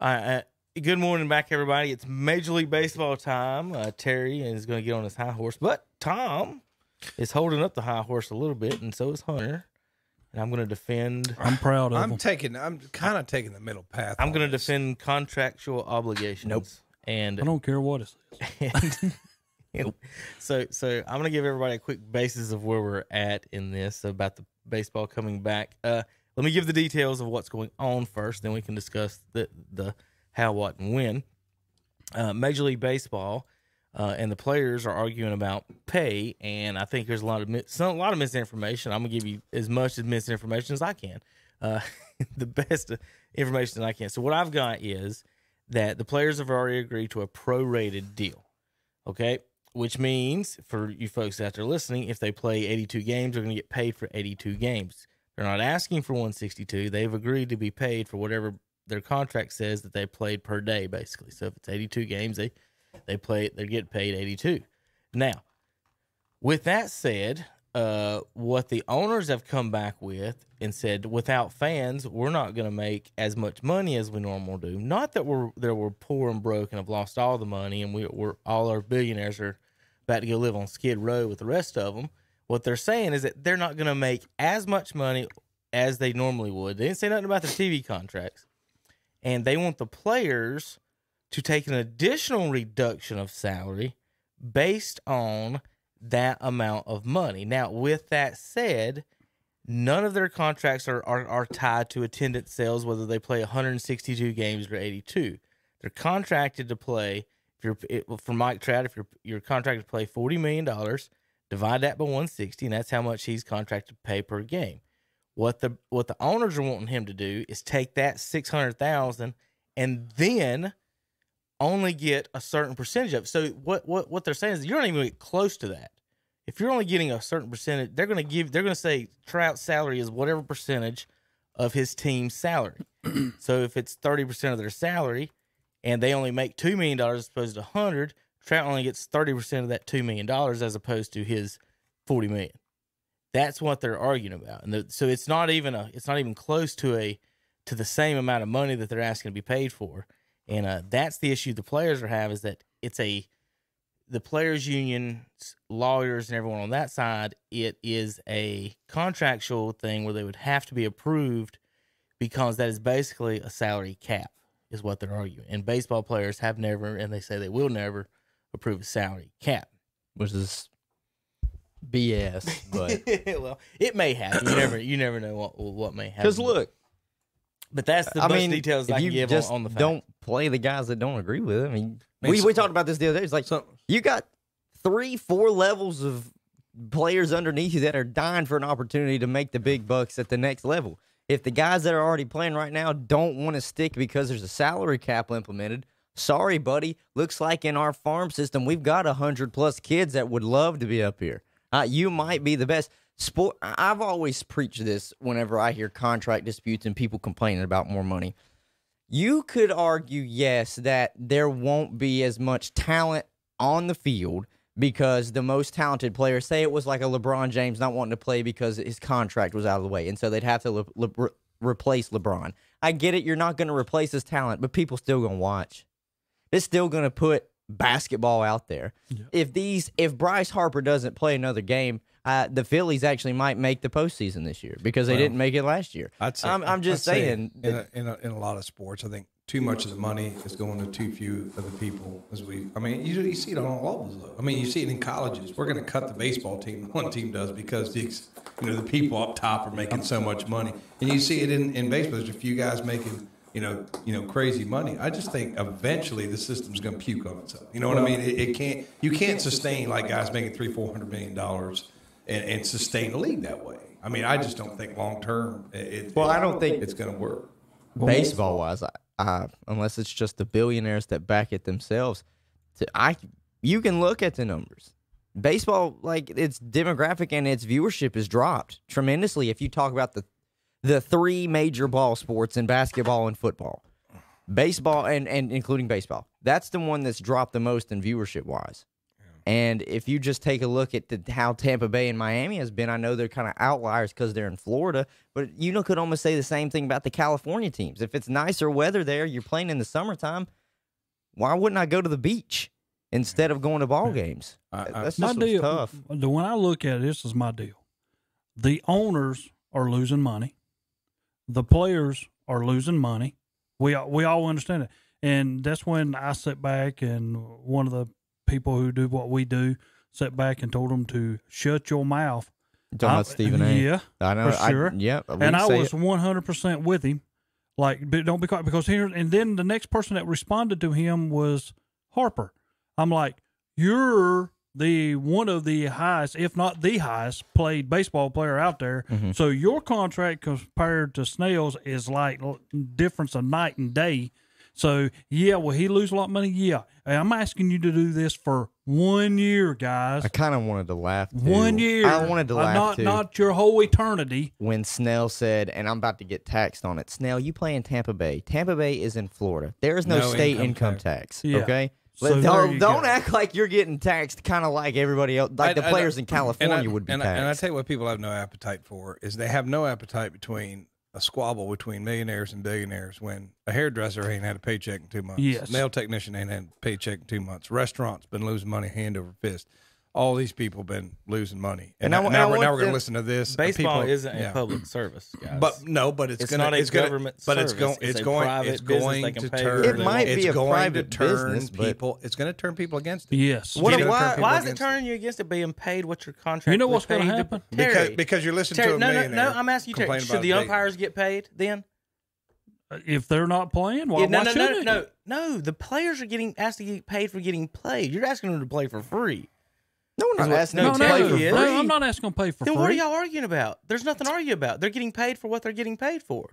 Uh, uh, good morning back, everybody. It's Major League Baseball time. Uh, Terry is going to get on his high horse, but Tom is holding up the high horse a little bit, and so is Hunter. And I'm going to defend. I'm proud of I'm him. taking. I'm kind of taking the middle path. I'm going to defend contractual obligations. Nope. And I don't care what it says. and, and so so I'm gonna give everybody a quick basis of where we're at in this about the baseball coming back. Uh, let me give the details of what's going on first, then we can discuss the the how, what, and when. Uh, Major League Baseball uh, and the players are arguing about pay, and I think there's a lot of some, a lot of misinformation. I'm gonna give you as much misinformation as I can, uh, the best information that I can. So what I've got is that the players have already agreed to a prorated deal. Okay. Which means for you folks out there listening, if they play 82 games, they're going to get paid for 82 games. They're not asking for 162. They've agreed to be paid for whatever their contract says that they played per day, basically. So if it's 82 games, they they play they get paid 82. Now, with that said, uh, what the owners have come back with and said, without fans, we're not going to make as much money as we normally do. Not that we're that we're poor and broke and have lost all the money, and we, we're all our billionaires are about to go live on Skid Row with the rest of them. What they're saying is that they're not going to make as much money as they normally would. They didn't say nothing about their TV contracts, and they want the players to take an additional reduction of salary based on that amount of money. Now, with that said, none of their contracts are, are, are tied to attendance sales, whether they play 162 games or 82. They're contracted to play. If you're it, for Mike Trout, if you're you're contracted to play 40 million dollars, divide that by 160, and that's how much he's contracted to pay per game. What the what the owners are wanting him to do is take that 600,000 and then only get a certain percentage of. it. So what what what they're saying is you're not even close to that. If you're only getting a certain percentage, they're gonna give they're gonna say Trout's salary is whatever percentage of his team's salary. so if it's thirty percent of their salary, and they only make two million dollars as opposed to hundred, Trout only gets thirty percent of that two million dollars as opposed to his forty million. That's what they're arguing about, and the, so it's not even a it's not even close to a to the same amount of money that they're asking to be paid for. And uh, that's the issue the players are have is that it's a the players union lawyers and everyone on that side it is a contractual thing where they would have to be approved because that is basically a salary cap is what they're arguing and baseball players have never and they say they will never approve a salary cap which is BS. But well it may happen you never you never know what what may happen because look, but that's the I most mean, details I can you give just on, on the fact. don't play the guys that don't agree with it. I mean, we, so- we talked about this the other day. It's like So- you got three, four levels of players underneath you that are dying for an opportunity to make the big bucks at the next level. If the guys that are already playing right now don't want to stick because there's a salary cap implemented, sorry, buddy. Looks like in our farm system we've got a hundred plus kids that would love to be up here. Uh, you might be the best sport. I've always preached this whenever I hear contract disputes and people complaining about more money. You could argue, yes, that there won't be as much talent on the field because the most talented players say it was like a LeBron James not wanting to play because his contract was out of the way, and so they'd have to le- le- replace LeBron. I get it; you're not going to replace his talent, but people still going to watch. It's still going to put basketball out there. If these, if Bryce Harper doesn't play another game, uh, the Phillies actually might make the postseason this year because they Well, didn't make it last year. I'd say, I'm, I'm just I'd say saying. in a, in, a, in a lot of sports, I think too much of the money is going to too few of the people. As we, I mean, you, you see it on all levels. Though. I mean, you see it in colleges. We're going to cut the baseball team. One team does because the you know the people up top are making so much money, and you see it in, in baseball. There's a few guys making you know you know crazy money. I just think eventually the system's going to puke on itself. You know what I mean? It, it can't. You can't sustain like guys making three, four hundred million dollars and, and sustain a league that way. I mean, I just don't think long term. It, it- Well, I don't think- it's going to work. baseball wise, I, I, unless it's just the billionaires that back it themselves, to, I you can look at the numbers. Baseball, like its demographic and its viewership has dropped tremendously. If you talk about the the three major ball sports in basketball and football, baseball and and including baseball, that's the one that's dropped the most in viewership wise. And if you just take a look at the, how Tampa Bay and Miami has been, I know they're kind of outliers because they're in Florida, but you know, could almost say the same thing about the California teams. If it's nicer weather there, you're playing in the summertime. Why wouldn't I go to the beach instead of going to ball games? I- I- That's my just deal. tough. The when I look at it, this is my deal. The owners are losing money. The players are losing money. We all- we all understand it, and that's when I sit back and one of the people who do what we do sat back and told them to shut your mouth. Talking about I- Stephen A. Yeah, I know. for sure. I, yeah, and I was one hundred percent with him. Like, but don't be caught because here. And then the next person that responded to him was Harper. I'm like, you're the one of the highest, if not the highest, played baseball player out there. Mm-hmm. So your contract compared to Snell's is like difference of night and day. So yeah, will he lose a lot of money? Yeah. And I'm asking you to do this for one year, guys. I kind of wanted to laugh. Too. One year. I wanted to Uh, laugh Not too. not your whole eternity. when Snell said, and I'm about to get taxed on it. Snell, you play in Tampa Bay. Tampa Bay is in Florida. There is no, No state income income, tax. tax. Yeah. Okay. So But there don't don't act like you're getting taxed, kind of like everybody else, like I- the I- players in and California I- would be and I, taxed. and I tell you what people have no appetite for is they have no appetite between a squabble between millionaires and billionaires when a hairdresser ain't had a paycheck in two months. Yes. Nail technician ain't had a paycheck in two months. Restaurants been losing money hand over fist. All these people been losing money. And And, I now, now I we're, now we're going to listen to this. Baseball people- isn't yeah. a public service, guys. But no, but it's, It's gonna, not a it's gonna, government but it's service. going, It's it's a going, it's going to turn. It might it's be a going private to turn business, people. It's going to turn people against it. Yes. What- It's why- Why is it turning you against it being paid what your contract? You know what's gonna happen? Because because you're listening Terry, to a no, no, millionaire. no. I'm asking you, Terry. Should the umpires get paid then? Uh, if they're not playing, why, Yeah, no, why no, should no, no, no. The players are getting asked to get paid for getting played. You're asking them to play for free. No, not what- asking no, them No, to no, play for free. no, I'm not asking them to pay for Then free. what are y'all arguing about? There's nothing to argue about. They're getting paid for what they're getting paid for.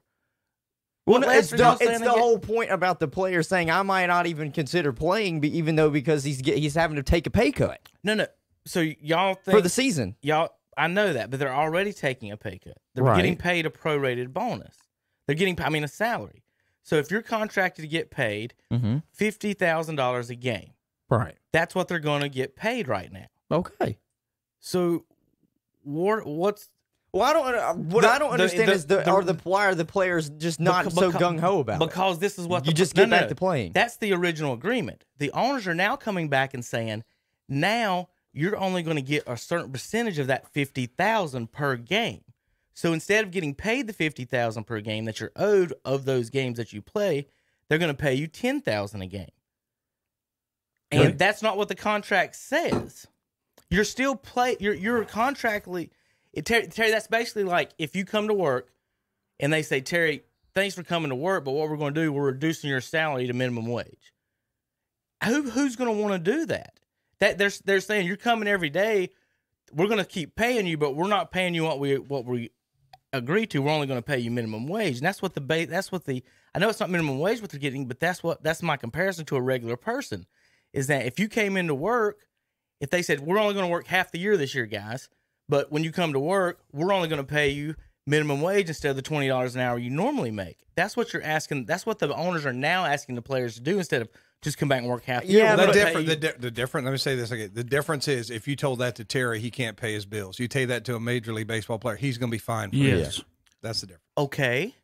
Well, no, it's the, it's the get- whole point about the player saying I might not even consider playing, be, even though because he's get, he's having to take a pay cut No, no. So y'all think for the season. y'all I know that, but they're already taking a pay cut. They're Right. getting paid a prorated bonus. They're getting I mean a salary. So if you're contracted to get paid Mm-hmm. fifty thousand dollars a game, Right. that's what they're going to get paid right now. Okay. So, what what's Well, I don't. uh, What The- I don't understand the- is the, the- are the why are the players just not Beca- so gung ho about it? because this is what You the, just get no, back no. to playing. That's the original agreement. The owners are now coming back and saying, now you're only going to get a certain percentage of that fifty thousand per game. So instead of getting paid the fifty thousand per game that you're owed of those games that you play, they're going to pay you ten thousand a game. And Okay. that's not what the contract says. You're still play. You're you're contractually. It, Terry, Terry, that's basically like if you come to work and they say, Terry, thanks for coming to work, but what we're going to do, we're reducing your salary to minimum wage. Who who's going to want to do that? That they're they're saying you're coming every day. We're going to keep paying you, but we're not paying you what we what we agree to. We're only going to pay you minimum wage, and that's what the that's what the I know it's not minimum wage what they're getting, but that's what that's my comparison to a regular person. Is that if you came into work, if they said we're only going to work half the year this year, guys, but when you come to work, we're only going to pay you minimum wage instead of the twenty dollars an hour you normally make. That's what you're asking. That's what the owners are now asking the players to do instead of just come back and work half the year. Yeah, We're the gonna different, the, di- the different. Let me say this again. The difference is if you told that to Terry, he can't pay his bills. You tell that to a major league baseball player, he's going to be fine. For it. Yes. that's the difference. okay,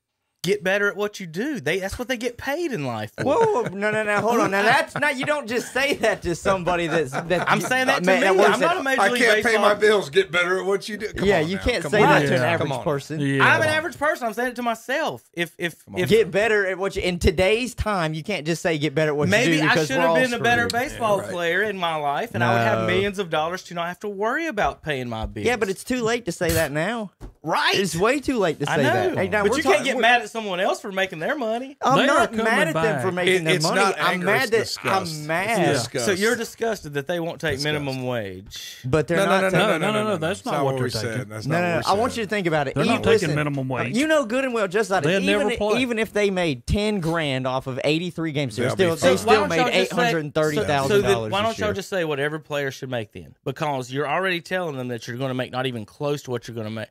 get better at what you do. They that's what they get paid in life. For. Whoa, whoa, no, no, no, hold on. Now that's not. You don't just say that to somebody that's. that I'm saying that to man, me. works I'm not a major league can't baseball. Pay my bills. Get better at what you do. Come Yeah, on you now. can't Come say on that now. to an average person. Yeah. I'm an average person. I'm saying it to myself. If if if Get better at what you. In today's time, you can't just say get better at what you do. maybe I should have all been a better screwed. baseball right. player in my life, and I would have millions of dollars to not have to worry about paying my bills. Yeah, but it's too late to say that now. Right. It's way too late to say I know, that. Hey, now but we're you can't get mad at someone else for making their money. I'm They are not coming mad at them back. for making It- their it's money. not I'm anger, mad it's that disgust. I'm It's mad. disgust. So you're disgusted that they won't take Disgust. minimum wage. But they're No, not. no, no, taking- no, no, no, no, no, no. that's not not what what they're we taking. That's No, not no, what no. we I want you to think about it. They're not taking minimum wage. You know good and well, just like They'll even, never play. even if they made ten grand off of eighty three games, they They'll still be they fine. So why still don't made y'all eight just say- hundred and thirty so- thousand so then dollars. Why don't y'all just say what every player should make then? Because you're already telling them that you're going to make not even close to what you're going to make.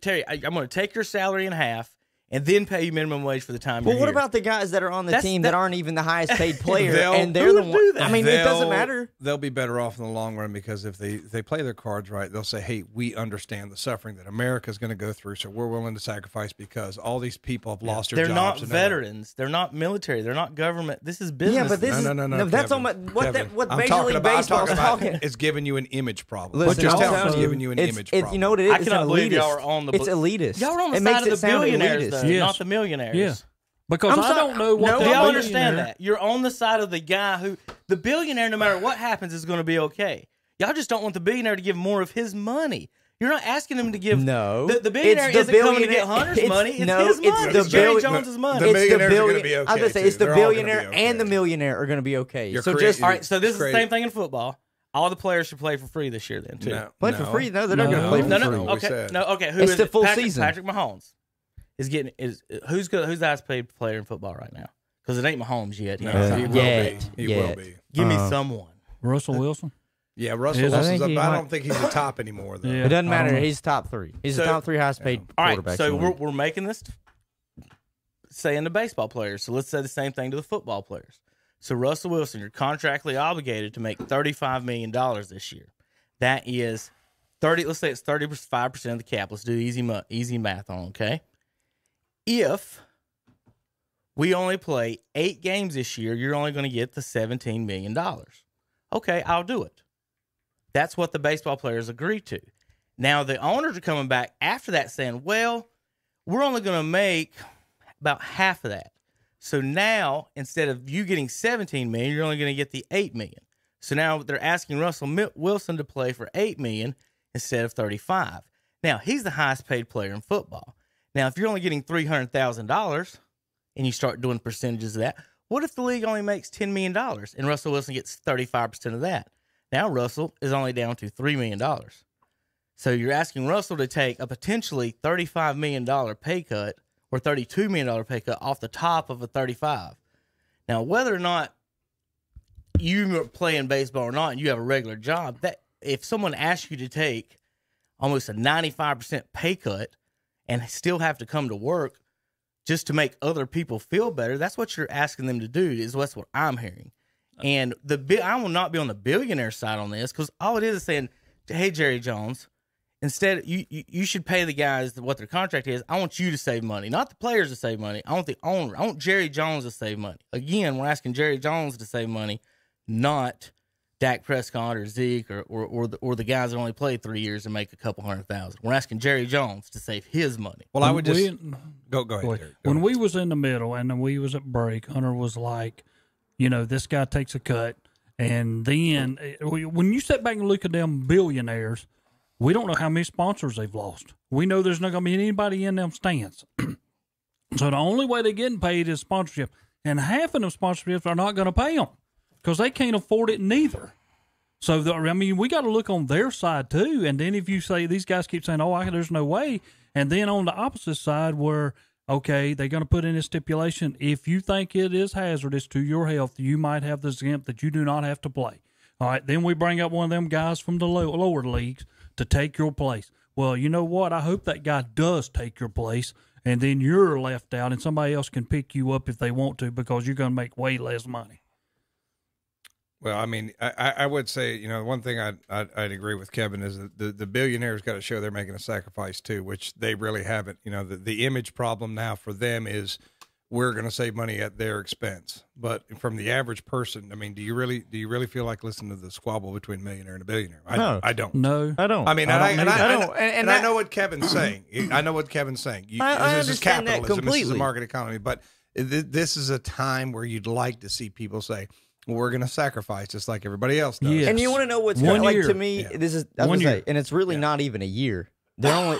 Terry, I, I'm going to take your salary in half, and then pay you minimum wage for the time. Well, you're what here. about the guys that are on the That's- team that- that, aren't even the highest paid player, and they're the one? do that? I mean, it doesn't matter. They'll be better off in the long run because if they if they play their cards right, they'll say, "Hey, we understand the suffering that America is going to go through, so we're willing to sacrifice because all these people have lost their They're jobs." they're- not veterans. They're not military. They're not government. This is business. Yeah, but this No, is no, no, no. that's Kevin, almost what Kevin. that, what I'm Major talking League about, I'm Baseball is talking about. It's giving you an image problem. Listen, just I'm telling telling it's you, giving you an it's, image it's, problem. You know what it is? I It's cannot believe elitist. y'all are on the It's elitist. Y'all are on the side of the billionaires, elitist. Though, Yes. not the millionaires. Yeah. Because I'm I sorry- don't know what no, that Do y'all understand billionaire- that? You're on the side of the guy who the billionaire, no matter what happens, is going to be okay. Y'all just don't want the billionaire to give more of his money. You're not asking him to give. No, the, the billionaire It's the isn't coming to get billionaire- Hunter's it's- money. It's no, his it's money. the It's Jerry billi- Jones's money. The it's millionaires are gonna be I was okay, gonna say too. it's the They're all gonna be billionaire okay. and the millionaire are going to be okay. You're so creating- just All right, so this is the Great. same thing in football. All the players should play for free this year, then too. No, play no. for free. No, they're not No. going to play for no, no, free. not what okay, said. no, okay. Who It's is the it? full Patrick, season. Patrick Mahomes is getting is who's good? Who's the highest paid player in football right now? Because it ain't Mahomes yet. No, know he will Yet. be. He Yet. will be. Give me Uh, someone. Russell Wilson. Yeah, Russell Is- I Wilson's think up. he I don't think he's the top anymore, though. Yeah. It doesn't matter. He's top three. He's So- the top three highest paid All right, quarterback. so we're, we're making this saying the baseball players. So let's say the same thing to the football players. So Russell Wilson, you're contractually obligated to make thirty-five million dollars this year. That is thirty. Let's say it's thirty-five percent of the cap. Let's do easy easy math on. Okay, if we only play eight games this year, you're only going to get the seventeen million dollars. Okay, I'll do it. That's what the baseball players agreed to. Now the owners are coming back after that saying, "Well, we're only going to make about half of that." So now instead of you getting 17 million, you're only going to get the 8 million. So now they're asking Russell Wilson to play for 8 million instead of 35. Now, he's the highest paid player in football. Now, if you're only getting $300,000 and you start doing percentages of that, what if the league only makes $10 million and Russell Wilson gets 35% of that? Now Russell is only down to $3 million. So you're asking Russell to take a potentially $35 million pay cut or $32 million pay cut off the top of a 35. Now, whether or not you are playing baseball or not and you have a regular job, that if someone asks you to take almost a 95% pay cut and still have to come to work just to make other people feel better, that's what you're asking them to do is that's what I'm hearing. And the bi- I will not be on the billionaire side on this because all it is is saying, "Hey, Jerry Jones, instead you, you you should pay the guys what their contract is. I want you to save money, not the players to save money. I want the owner. I want Jerry Jones to save money. Again, we're asking Jerry Jones to save money, not Dak Prescott or Zeke or or or the, or the guys that only played three years and make a couple hundred thousand. We're asking Jerry Jones to save his money. Well, I would just we- go go ahead. Boy, Go when ahead. we was in the middle and then we was at break, Hunter was like, you know, this guy takes a cut, and then eh, when you step back and look at them billionaires, we don't know how many sponsors they've lost. We know there's not going to be anybody in them stands. so the only way they're getting paid is sponsorship, and half of them sponsorships are not going to pay them because they can't afford it neither. So the, I mean, we got to look on their side too. And then if you say these guys keep saying, "Oh, I, there's no way," and then on the opposite side, where okay, they're going to put in a stipulation: if you think it is hazardous to your health, you might have the exempt that you do not have to play. All right, then we bring up one of them guys from the low, lower leagues to take your place. Well, you know what? I hope that guy does take your place, and then you're left out, and somebody else can pick you up if they want to because you're going to make way less money. Well, I mean, I, I I would say, you know, one thing I'd, I'd, I'd agree with Kevin is that the, the billionaires got to show they're making a sacrifice too, which they really haven't. You know, the, the image problem now for them is we're going to save money at their expense. But from the average person, I mean, do you really do you really feel like listening to the squabble between a millionaire and a billionaire? I, No. I don't. No, I don't. I mean, I and I, don't and I, either. I, I know, don't- and- and, and I know what Kevin's saying. I know what Kevin's saying. You, I- I this is understand that capitalism. This is a market economy. But th- this is a time where you'd like to see people say, well, "We're going to sacrifice just like everybody else does." Yeah. And you want to know what's One kinda like year. to me? Yeah. This is I was One year. say, and it's really not even a year. They're only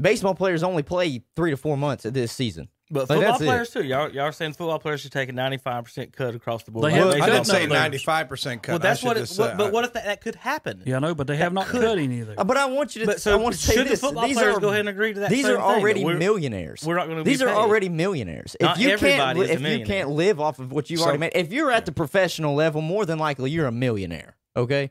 baseball players only play three to four months of this season. But Like, football that's it. players too. Y'all, y'all are saying football players should take a ninety-five percent cut across the board. They Like have- baseball I didn't don't say ninety-five percent cut. Well, that's I what. It, just what say- but what if that, that could happen? yeah, I know, but they have not could- cutting either. Uh, But I want you to. But so I want to say should the football these players are, go ahead and agree to that These same are thing, already that we're- millionaires. we're not gonna be These are paid. already millionaires. Not if you everybody can't, is li- a if you can't live off of what you've So- already made, if you're at the professional level, more than likely you're a millionaire. Okay.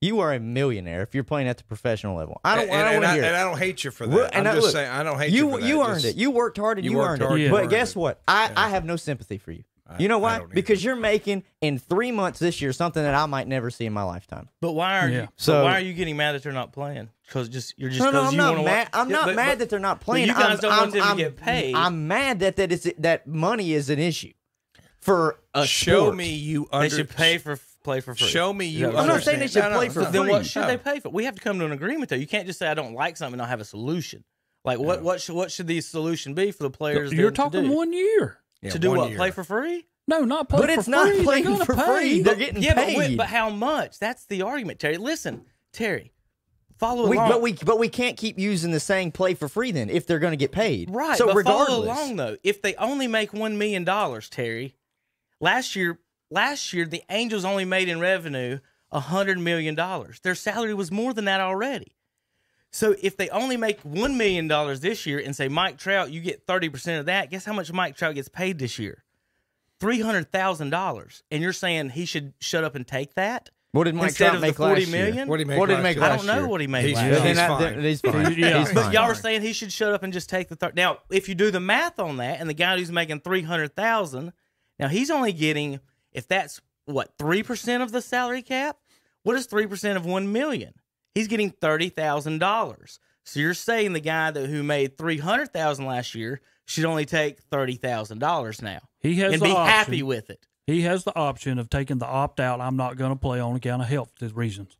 You are a millionaire if you're playing at the professional level. I don't. and, I don't and want to I, hear and. I don't hate you for that. Well, I'm I- just look, saying I don't hate you. you that. you earned Just- it. You worked hard and you you, earned hard, it. you But earned guess what? I, Yeah. I have no sympathy for you. I- You know why? Because you're making in three months this year something that I might never see in my lifetime. But why are Yeah. you? So So- why are you getting mad that they're not playing? Because just you're just No, no, I'm you not want to mad. I'm not mad that they're not playing. you guys I'm, don't I'm, want them to I'm- get paid. I'm mad that that is that money is an issue for a show sport. me you they under, should pay for play for free. Show me you. Is that what I'm not saying they understand. should No, no, play for no. Then what should No. they pay for? We have to come to an agreement though. You can't just say I don't like something and not have a solution. Like what what should what should the solution be for the players? You're talking to do? one year. Yeah, to do one what? year. Play for free? No, not play But for it's not free. They're playing gonna for pay. free. They're getting yeah, but, paid. wi- but how much? That's the argument, Terry. Listen, Terry, follow We, along. but we but we can't keep using the saying play for free then if they're going to get paid. Right. So but regardless, follow along though. If they only make one million dollars, Terry, last year, last year the Angels only made in revenue a hundred million dollars. Their salary was more than that already. So if they only make one million dollars this year and say Mike Trout, you get thirty percent of that. Guess how much Mike Trout gets paid this year? Three hundred thousand dollars. And you're saying he should shut up and take that what did Mike instead Trout of make forty last year? million? What do you make? What did he last make year? I don't know year? what he made He's- last yeah, year. Then he's fine. then he's fine. Yeah. He's But fine. y'all are saying he should shut up and just take the third. Now, if you do the math on that, and the guy who's making three hundred thousand, now he's only getting if that's what three percent of the salary cap. What is three percent of one million? He's getting thirty thousand dollars. So you're saying the guy that who made three hundred thousand last year should only take thirty thousand dollars now He has and the be option. happy with it. He has the option of taking the opt out. I'm not going to play on account of health reasons.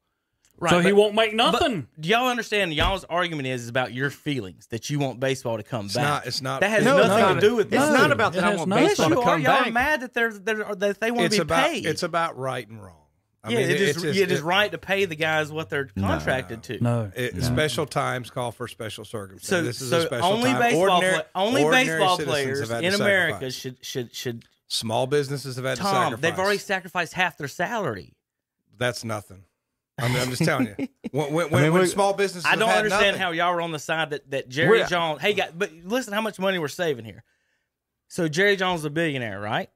Right, so he won't make nothing. do y'all understand? Y'all's argument is, is about your feelings that you want baseball to come It's back. not. It's not. That has No, nothing no, to do with It's this. not about It that I has want nothing. Yes, baseball you to are. come Y'all are back. mad that they're, they're that they want It's to be about. paid. It's about right and wrong. I yeah, mean, it is. it's- yeah, it is it- right to pay the guys what they're contracted to. No, It, no. Special times call for special circumstances. So, this is so a special only time. baseball Ordinary- play, only ordinary baseball players in America should should should. Small businesses have had to Tom, sacrifice. they've already sacrificed half their salary. That's nothing. I'm, I'm just telling you. When, when, I mean, when we- small businesses, I don't had understand nothing. how y'all are on the side that that Jerry We're- Jones. Hey, guys, but listen, how much money we're saving here. So Jerry Jones is a billionaire, right?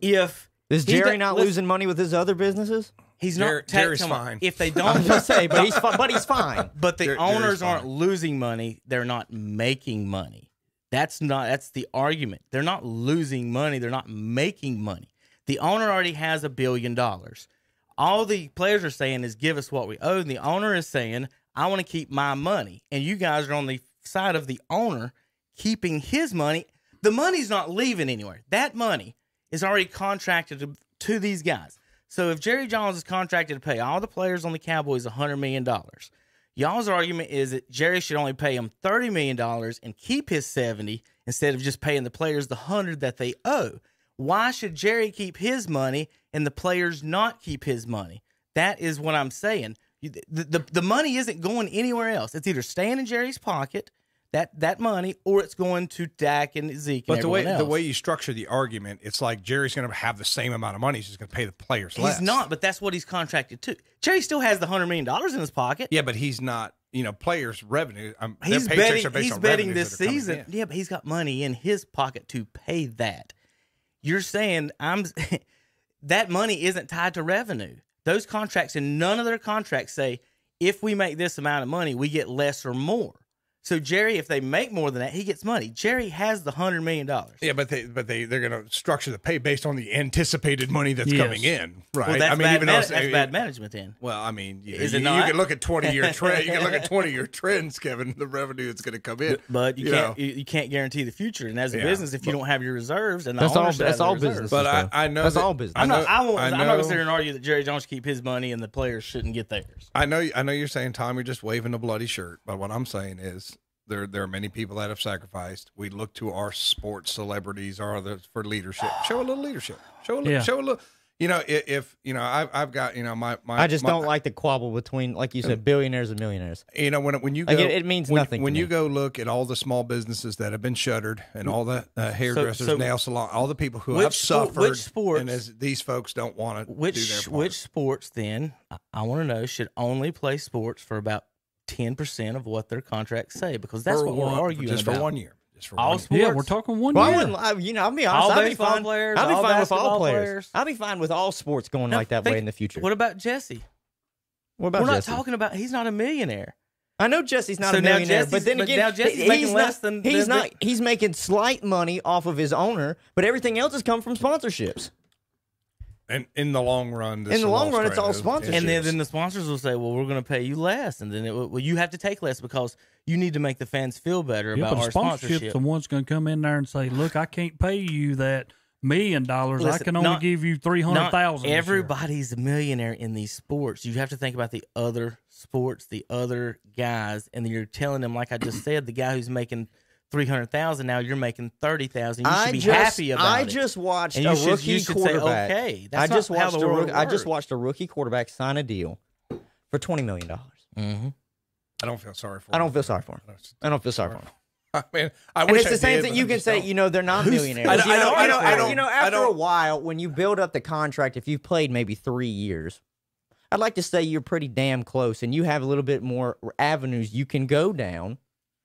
If Is Jerry do- not listen, losing money with his other businesses? He's Jerry- not. ta- Jerry's come on. fine. If they I'm don't, just saying, but he's fi- but he's fine. But the Jer- Jerry's owners aren't losing money; they're not making money. That's not. That's the argument. They're not losing money; they're not making money. The owner already has a billion dollars. All the players are saying is, "Give us what we owe." And the owner is saying, "I want to keep my money." And you guys are on the side of the owner keeping his money. The money's not leaving anywhere. That money is already contracted to, to these guys. So if Jerry Jones is contracted to pay all the players on the Cowboys $100 million, y'all's argument is that Jerry should only pay them $30 million and keep his 70 instead of just paying the players the 100 that they owe. Why should Jerry keep his money and the players not keep his money? That is what I'm saying. The, the, the money isn't going anywhere else. It's either staying in Jerry's pocket, that, that money, or it's going to Dak and Zeke and But the way everyone the way you structure the argument, it's like Jerry's going to have the same amount of money. He's just going to pay the players less. He's less. not, but that's what he's contracted to. Jerry still has the hundred million dollars in his pocket. Yeah, but he's not. You know, players' revenue. Um, their he's paychecks betting. are based He's betting this that are coming season. Yeah, but he's got money in his pocket to pay that. You're saying I'm that money isn't tied to revenue. Those contracts and none of their contracts say if we make this amount of money, we get less or more. So Jerry, if they make more than that, he gets money. Jerry has the hundred million dollars. Yeah, but they but they they're going to structure the pay based on the anticipated money that's Yes. coming in, right? Well, that's I mean, bad. even though man- it's- that's it- bad management then. Well, I mean, you, Is you, it you can look at twenty year trend. You can look at twenty year trends, Kevin. The revenue that's going to come in, But you, you can't know. you, you can't guarantee the future. And as a Yeah, business, if you don't have your reserves, and the That's all- that's all business. But I, I know That's that- all business. I'm not. I won't, I I'm not going to sit here and argue that Jerry Jones should keep his money and the players shouldn't get theirs. I know. I know you're saying, Tom, you're just waving a bloody shirt. But what I'm saying is, there there are many people that have sacrificed. We look to our sports celebrities or others for leadership. Show a little leadership. Show a little. Yeah. Show a little. You know, if, if you know, I've I've got you know my my. I just my- don't like the quabble between, like you said, billionaires and millionaires. You know, when when you go, Like, it- it means when, nothing when you me. go look at all the small businesses that have been shuttered and all the uh, hairdressers, so- nail salon, all the people who have sport- suffered, which sports- and as these folks don't want to do their Which part. which sports then? I, I want to know should only play sports for about ten percent of what their contracts say because that's For what one- we're arguing just about. for one year, just for All one year. yeah, we're talking one Well, I year. wouldn't, I, you know, I'll be honest. All I'll be fine. players, I'll be all fine with all players. players. I'll be fine with all sports going Now, like that think- way in the future. What about Jesse? What about We're not talking about. He's not a millionaire. I know Jesse's not So a millionaire, Jesse's- but then but again, now Jesse's he's making not, less than- he's than- not. He's making slight money off of his owner, but everything else has come from sponsorships. And in the long run, this In the long run, it's all over. sponsorship. And then, then the sponsors will say, "Well, we're going to pay you less," and then it, will- well, you have to take less because you need to make the fans feel better Yeah, about but our the sponsorship. Someone's going to come in there and say, "Look, I can't pay you that million dollars. I can only not- give you three hundred Not everybody's a millionaire in these sports. You have to think about the other sports, the other guys, and then you're telling them, like I just said, the guy who's making three hundred thousand now, you're making thirty thousand. You should I be just, happy about I it. just watched And a you should- rookie you should say, quarterback. okay, that's I just not how watched the a rookie, I just watched a rookie quarterback sign a deal for twenty million dollars. hmm I don't feel sorry for. I him. don't feel sorry for him. I don't feel sorry for him. I mean, I And wish it's the I same did, thing. You I can say, don't. you know, they're not millionaires. I You don't- I know, don't- I you know, I after- don't- you know, after a don't- while, when you build up the contract, if you've played maybe three years, I'd like to say you're pretty damn close, and you have a little bit more avenues you can go down.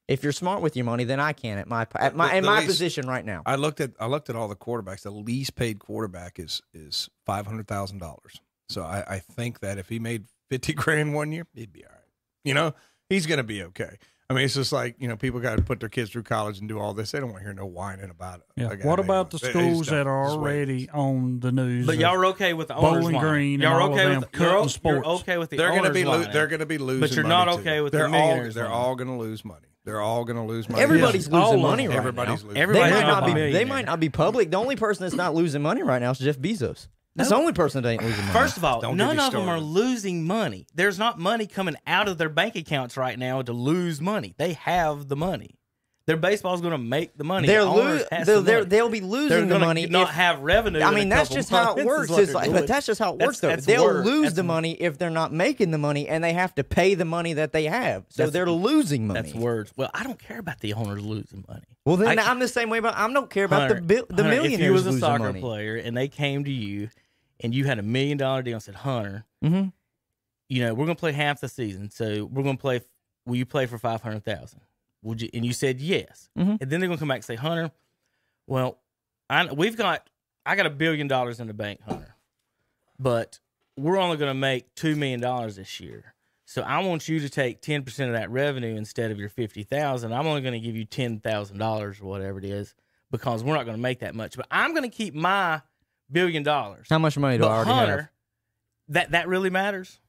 If you're smart with your money, than I can at my at my The- in my least- position right now. I looked at I looked at all the quarterbacks. The least paid quarterback is is five hundred thousand dollars. So I, I think that if he made fifty grand one year, he'd be all right. You know, he's going to be okay. I mean, it's just like you know, people got to put their kids through college and do all this. They don't want to hear no whining about it. Yeah. What about the schools that are already on the news? But y'all are okay with the owners Bowling line. Green Y'all are okay with cutting you're, o- sports. You're okay with the They're going to owners be lo- line. they're going to be losing. But you're money not too. okay with the they're all millionaires they're all going to lose money. They're all going to lose money. Everybody's Yes, all losing of money right Everybody's now. losing. They Everybody's might not not be. They might not be public. The only person that's not losing money right now is Jeff Bezos. That's the only person that ain't losing money. First of all, Don't none me of them are losing money. There's not money coming out of their bank accounts right now to lose money. They have the money. Their baseball's going to make the money. They're the lo- they're, they're, they'll be losing the money. not if- have revenue. I mean, that's just how it is works. what It's they're like, but that's just how it That's- works, though. They'll word. lose That's- the money if they're not making the money, and they have to pay the money that they have. So they're losing money. That's words. Well, I don't care about the owners losing money. Well, then I- am the same way But I don't care about Hunter, the the Hunter, millionaires If you was a soccer money. player and they came to you and you had a million dollar deal and said, Hunter, Mhm. you know, we're gonna play half the season, so we're gonna play. Will you play for five hundred thousand? Would you? And you said yes. Mhm. And then they're gonna come back and say, Hunter, well, I we've got I got a billion dollars in the bank, Hunter, but we're only gonna make two million dollars this year. So I want you to take ten percent of that revenue instead of your fifty thousand. I'm only going to give you ten thousand dollars or whatever it is because we're not going to make that much. But I'm going to keep my billion dollars. How much money do I already Hunter, have? that that really matters.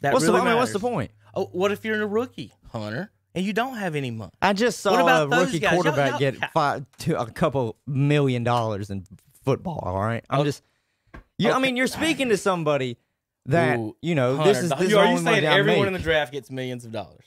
That What's really the mean, what's the point? Oh, what if you're a rookie, Hunter, and you don't have any money? I just saw What about a rookie guys? Y'all- quarterback y'all- get five, two, a couple million dollars in football. All right, I'm Oh. just. You, I mean, you're speaking to somebody that Ooh, you know. This is this are you only saying everyone in the draft gets millions of dollars?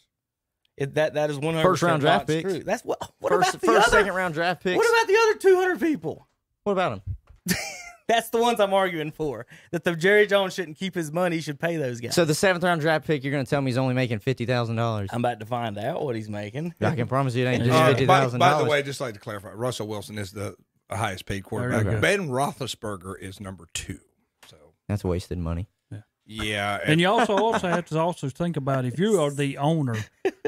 It, that that is one hundred First round draft picks. True. That's what. What first about the first other? second round draft picks? What about the other two hundred people? what about them? That's the ones I'm arguing for. That the Jerry Jones shouldn't keep his money; he should pay those guys. So the seventh round draft pick, you're going to tell me he's only making fifty thousand dollars? I'm about to find out what he's making. I can promise you, it ain't just Uh, fifty by, thousand by the dollars. way, just like to clarify, Russell Wilson is the highest paid quarterback. go. Ben Roethlisberger is number two. So That's wasted money. yeah, And you also also have to also think about if you are the owner,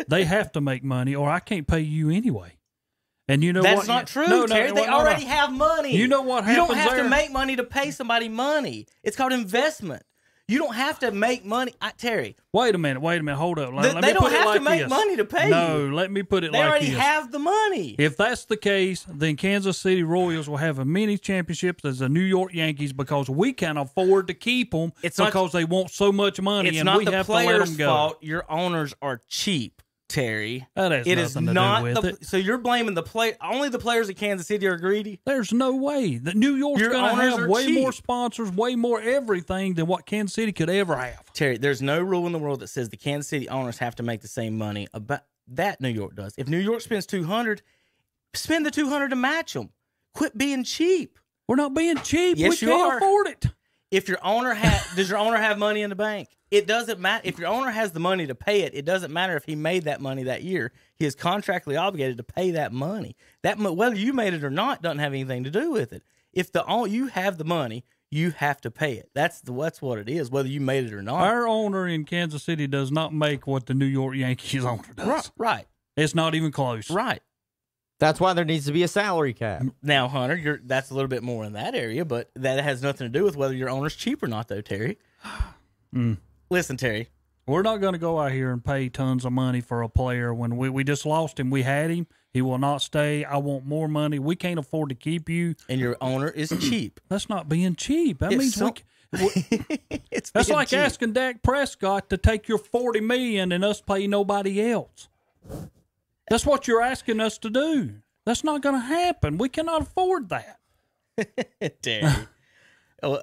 they have to make money, or I can't pay you anyway. And you know That's what? not true, No, Terry. no, they no, already have money. You know what happens? You don't have there? to make money to pay somebody money. It's called investment. You don't have to make money. I, Terry, Wait a minute. Wait a minute. Hold up. Let, They- let they me don't put it have to like make this. money to pay No, you. let me put it they like already this. have the money. If that's the case, then Kansas City Royals will have as many championships as the New York Yankees because we can afford to keep them It's not- because they want so much money it's and not we the have to let them go. fault. Your owners are cheap, Terry. That has It is not the. it. So you're blaming the play. Only the players of Kansas City are greedy. There's no way that New York's Your going to have way cheap. more sponsors, way more everything than what Kansas City could ever have. Terry, there's no rule in the world that says the Kansas City owners have to make the same money about that New York does. If New York spends 200, spend the 200 to match them. Quit being cheap. We're not being cheap. Yes, we you can't are. afford it. If your owner ha- does your owner have money in the bank? It doesn't matter if your owner has the money to pay it. It doesn't matter if he made that money that year. He is contractually obligated to pay that money. That mo- whether you made it or not doesn't have anything to do with it. If the own you have the money, you have to pay it. That's the that's what it is. Whether you made it or not. Our owner in Kansas City does not make what the New York Yankees owner does. Right, right, It's not even close. right. That's why there needs to be a salary cap. Now, Hunter, you're that's a little bit more in that area, but that has nothing to do with whether your owner's cheap or not, though, Terry. Mm. Listen, Terry, We're not going to go out here and pay tons of money for a player when we, we just lost him. We had him. He will not stay. I want more money. We can't afford to keep you. And your owner is cheap. That's not being cheap. That It's means so- we, we, it's that's like cheap. asking Dak Prescott to take your forty million and us pay nobody else. That's what you're asking us to do. That's not going to happen. We cannot afford that. Terry. oh,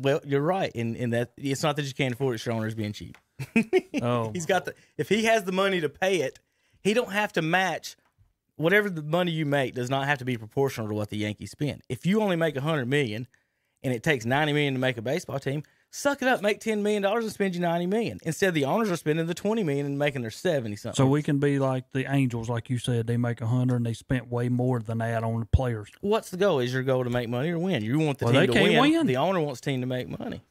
well, you're right in in that it's not that you can't afford it. Your owner's being cheap. Oh, He's got the if he has the money to pay it, he don't have to match whatever the money you make does not have to be proportional to what the Yankees spend. If you only make a hundred million and it takes ninety million to make a baseball team, suck it up, make ten million dollars and spend you ninety million. Instead, the owners are spending the twenty million and making their seventy something. so we can be like the Angels, like you said. They make a hundred and they spent way more than that on the players. what's the goal? Is your goal to make money or win? You want the Well, team they to can't win. win. The owner wants the team to make money.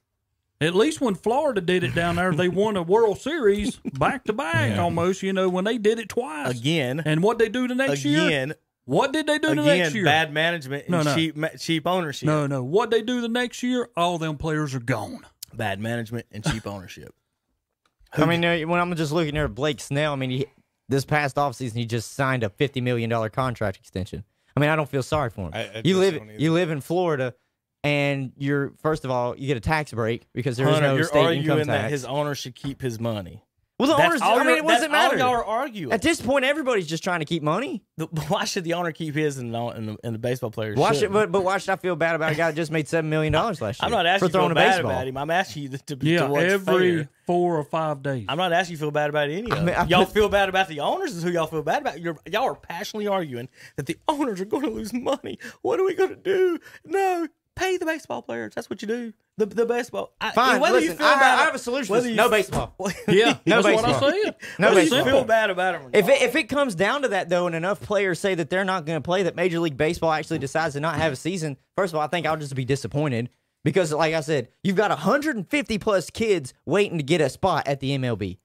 At least when Florida did it down there, they won a World Series back to back almost. You know when they did it twice Again, And what they do the next year? again, What did they do the next year? bad management and No, no. cheap ma- cheap ownership. No, no. What they do the next year? All them players are gone. Bad management and cheap ownership. I mean, when I'm just looking at Blake Snell, I mean, he, this past offseason, he just signed a $50 million contract extension. I mean, I don't feel sorry for him. I- I you live you live in Florida, and you're first of all you get a tax break because there is Hunter, no you're state income arguing that tax. his owner should keep his money. Well, the That's owners. all I mean, you're- it doesn't matter. y'all are arguing. At this point, everybody's just trying to keep money. The- why should the owner keep his and the, and the, and the baseball players? Why should, but, but why should I feel bad about a guy that just made seven million dollars last year? I'm not asking for you to throwing feel a bad baseball. about him. I'm asking you to, to, Yeah, to what's every fair. four or five days. I'm not asking you to feel bad about any of mean, it. I Y'all put- feel bad about the owners is who y'all feel bad about. You're, y'all are passionately arguing that the owners are going to lose money. What are we going to do? No, pay the baseball players. That's what you do. The the baseball. I, Fine, whether listen, you feel I, bad, I have a solution. you. No baseball. yeah, No that's what I baseball. said. No whether you feel bad about them. If it, if it comes down to that though, and enough players say that they're not going to play, that Major League Baseball actually decides to not have a season. First of all, I think I'll just be disappointed because, like I said, you've got 150 plus kids waiting to get a spot at the MLB.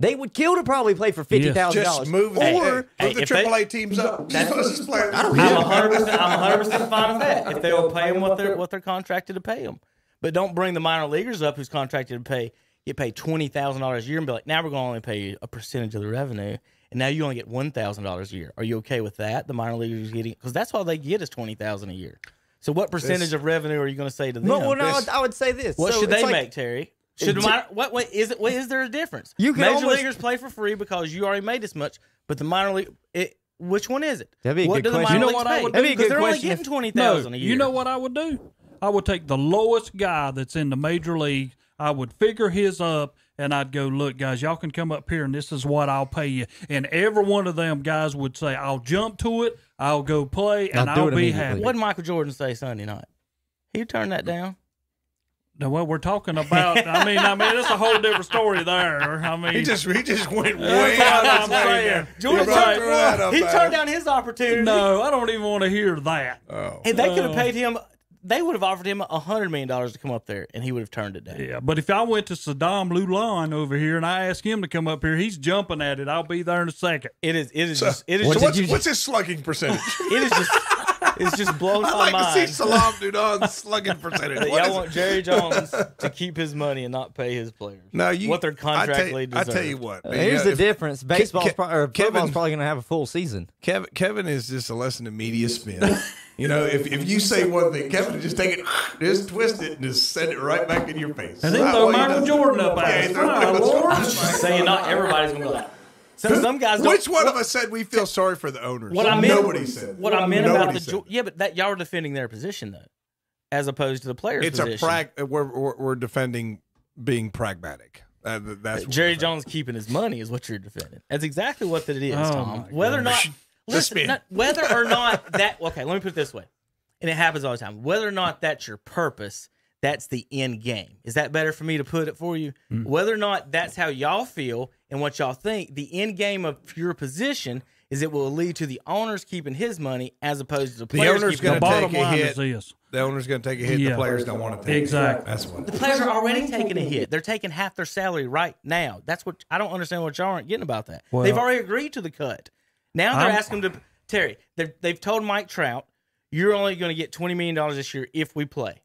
They would kill to probably play for fifty thousand Just dollars. move, or hey, hey, move the if they- AAA teams up. Just let's just. I don't I'm 100 percent I'm 100 percent fine with that. If they'll pay them what they're what they're contracted to pay them, but don't bring the minor leaguers up who's contracted to pay get paid twenty thousand dollars a year and be like, now we're going to only pay you a percentage of the revenue, and now you only get one thousand dollars a year. Are you okay with that? The minor leaguers getting because that's all they get is twenty thousand a year. So what percentage This- of revenue are you going to say to them? No, well, no, I this- would- I would say this. what So should they like- make, Terry? Should It- minor, what, what is it? What is there a difference? You can Major almost- leaguers play for free because you already made this much, but the minor league, it, which one is it? That'd be a what good do question. You know leagues what I pay? would That'd be a Because good they're only getting if- twenty No, a year. you know what I would do? I would take the lowest guy that's in the major league. I would figure his up, and I'd go, look, guys, y'all can come up here, and this is what I'll pay you. And every one of them guys would say, I'll jump to it, I'll go play, and I'll do I'll be happy. What did Michael Jordan say Sunday night? He turned that down. Now, what we're talking about, I mean, I mean, it's a whole different story there. I mean, He just he just went way out of his lane saying. there. Jordan He turned- through up he there. turned down his opportunity. no, I don't even want to hear that. Oh. and they could have Oh. paid him. They would have offered him a hundred million dollars to come up there, and he would have turned it down. Yeah, but if I went to Saddam Lulan over here and I asked him to come up here, he's jumping at it. I'll be there in a second. It is. It is So, just. It is so just. what's, you- what's his slugging percentage? It is just. It's just blown I my like to mind. see Salam Dudon's slugging percentage. that What y'all want it? Jerry Jones to keep his money and not pay his players. No, you. what they're I tell, you- I tell you what. Uh, man, Here's yeah, the if difference. Baseball's Ke- pro- or Kevin- football's probably going to have a full season. Kevin, Kevin is just a lesson in media spin. You know, if, if you say one thing, Kevin just take it, just twist it, and just send it right back in your face. And then throw Michael. Jordan up Yeah, at he us. throws Michael Lord. Jordan. I'm just saying, not everybody's gonna go like. Some some guys don't. Which one of us said we feel sorry for the owners? What I meant, Nobody said. What I meant about the said. Yeah, but that y'all are defending their position though, as opposed to the players' It's position. a prag. We're, we're we're defending being pragmatic. Uh, that's Jerry Jones keeping his money is what you're defending. That's exactly what that it is, Oh, Tom. my Whether or not, listen, not- whether or not that. Okay, let me put it this way, and it happens all the time. Whether or not that's your purpose, that's the end game. Is that better for me to put it for you? Hmm. Whether or not that's how y'all feel and what y'all think, the end game of your position is it will lead to the owners keeping his money as opposed to the players The owner's keeping The gonna their take a line hit. is this. The owner's going to take a hit. Yeah. The players don't want to take Exactly. That's what. The players are already taking a hit. They're taking half their salary right now. That's what I don't understand what y'all aren't getting about that. Well- they've already agreed to the cut. Now they're I'm- asking them to Terry. They've they've told Mike Trout, you're only going to get twenty million dollars this year if we play.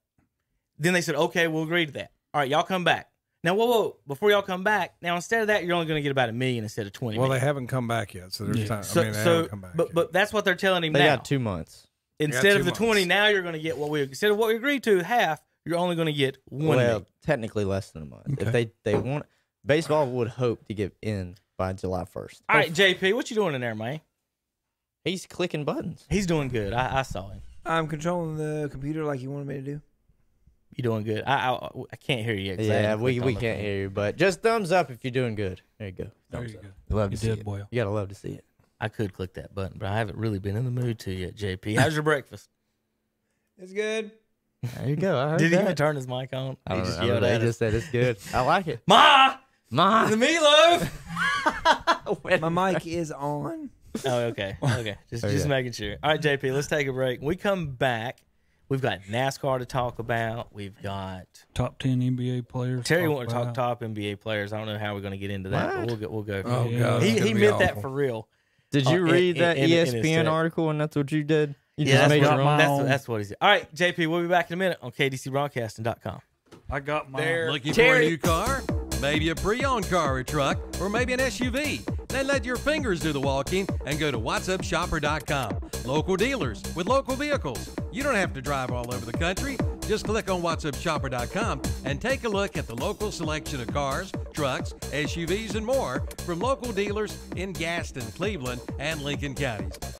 Then they said, okay, we'll agree to that. All right, y'all come back. Now, whoa, whoa! Before y'all come back, now instead of that, you're only going to get about a million instead of twenty. Well, they haven't come back yet, so there's Yeah. time. so, I mean, they so haven't come back. but yet. but that's what they're telling him They now. got two months. instead two of the twenty, now you're going to get what we instead of what we agreed to half. You're only going to get one. well, million. technically less than a month. Okay. If they they want baseball would hope to get in by July first. All right, JP, what you doing in there, man? He's clicking buttons. He's doing good. I, I saw him. I'm controlling the computer like you wanted me to do. You doing good. I I, I can't hear you. I Yeah, we, we can't thing. hear you, but just thumbs up if you're doing good. There you go. There you up. go. Love to You see did it. well. You gotta love to see it. I could click that button, but I haven't really been in the mood to yet. JP, how's your breakfast? It's good. There you go. I heard Did he that. even turn his mic on? I He don't just know. I don't yelled know. He at us. just said it's good. I like it. Ma, Ma, the meatloaf. My mic is on. Oh, okay. Okay. Just Okay. just making sure. All right, JP, let's take a break. When we come back, we've got NASCAR to talk about. We've got Top ten NBA players. Terry talk want to talk top NBA players. I don't know how we're going to get into that, but we'll go. We'll go. oh Yeah. god, he he gonna be meant that for real. did Uh, you in- read in- that in- in ESPN set. article and that's what you did? You Yeah, just made that's, your what, own. that's, that's what he said. All right, JP, we'll be back in a minute on KTCBroadcasting.com. I got my. There. Looking Terry- for a new car? Maybe a pre-owned car or truck, or maybe an SUV. Then let your fingers do the walking and go to whatsupshopper.com. Local dealers with local vehicles. You don't have to drive all over the country. Just click on whatsupshopper.com and take a look at the local selection of cars, trucks, SUVs, and more from local dealers in Gaston, Cleveland, and Lincoln counties.